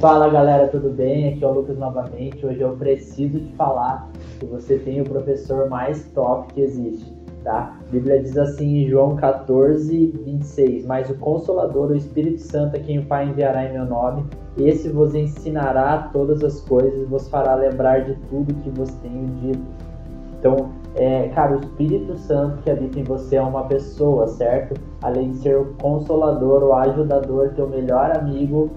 Fala galera, tudo bem? Aqui é o Lucas novamente. Hoje eu preciso te falar que você tem o professor mais top que existe, tá? A Bíblia diz assim em João 14, 26: Mas o Consolador, o Espírito Santo, a quem o Pai enviará em meu nome, esse vos ensinará todas as coisas e vos fará lembrar de tudo que vos tenho dito. Então, é, cara, o Espírito Santo que habita em você é uma pessoa, certo? Além de ser o consolador, o ajudador, teu melhor amigo,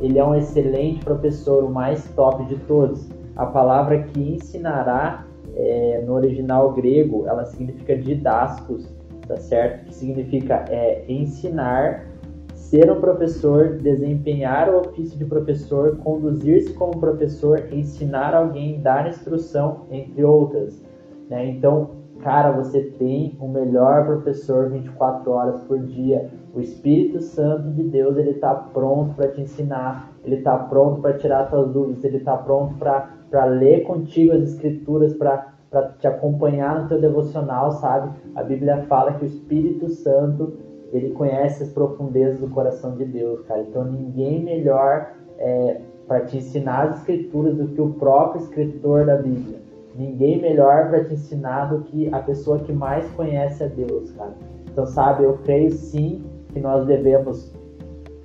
ele é um excelente professor, o mais top de todos. A palavra que ensinará é, no original grego, ela significa didascos, tá certo? Que significa é, ensinar, ser um professor, desempenhar o ofício de professor, conduzir-se como professor, ensinar alguém, dar instrução, entre outras. Né? Então, cara, você tem o melhor professor 24 horas por dia. O Espírito Santo de Deus, ele está pronto para te ensinar, ele está pronto para tirar suas dúvidas, ele está pronto para ler contigo as escrituras, para te acompanhar no teu devocional, sabe? A Bíblia fala que o Espírito Santo, ele conhece as profundezas do coração de Deus, cara. Então ninguém melhor é, para te ensinar as escrituras do que o próprio escritor da Bíblia ninguém melhor para te ensinar do que a pessoa que mais conhece a Deus, cara. Então, sabe, eu creio sim que nós devemos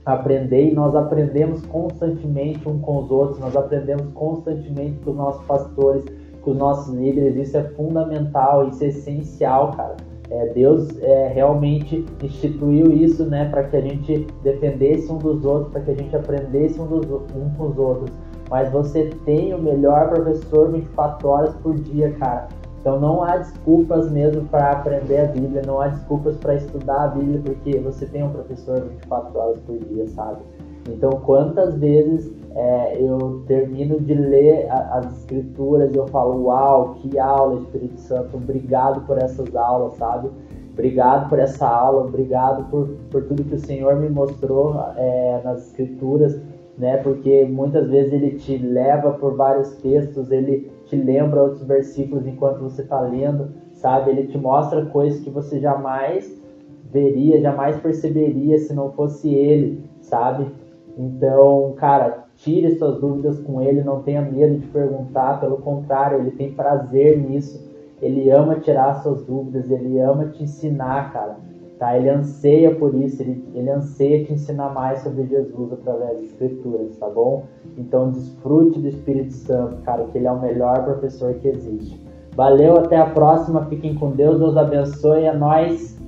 aprender e nós aprendemos constantemente um com os outros, nós aprendemos constantemente com os nossos pastores, com os nossos líderes, isso é fundamental, isso é essencial, cara. É, Deus é, realmente instituiu isso, né, para que a gente dependesse um dos outros, para que a gente aprendesse um, dos, um com os outros mas você tem o melhor professor 24 horas por dia, cara. Então não há desculpas mesmo para aprender a Bíblia, não há desculpas para estudar a Bíblia, porque você tem um professor 24 horas por dia, sabe? Então quantas vezes é, eu termino de ler a, as escrituras e eu falo, uau, que aula, Espírito Santo, obrigado por essas aulas, sabe? Obrigado por essa aula, obrigado por, por tudo que o Senhor me mostrou é, nas escrituras né? Porque muitas vezes ele te leva por vários textos, ele te lembra outros versículos enquanto você está lendo, sabe? Ele te mostra coisas que você jamais veria, jamais perceberia se não fosse ele, sabe? Então, cara, tire suas dúvidas com ele, não tenha medo de perguntar, pelo contrário, ele tem prazer nisso. Ele ama tirar suas dúvidas, ele ama te ensinar, cara tá? Ele anseia por isso, ele, ele anseia te ensinar mais sobre Jesus através das Escrituras, tá bom? Então desfrute do Espírito Santo, cara, que ele é o melhor professor que existe. Valeu, até a próxima, fiquem com Deus, Deus abençoe, é nóis!